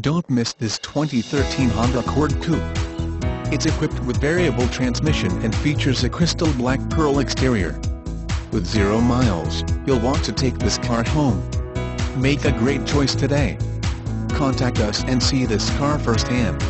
Don't miss this 2013 Honda Accord Coupe. It's equipped with variable transmission and features a crystal black pearl exterior. With zero miles, you'll want to take this car home. Make a great choice today. Contact us and see this car firsthand.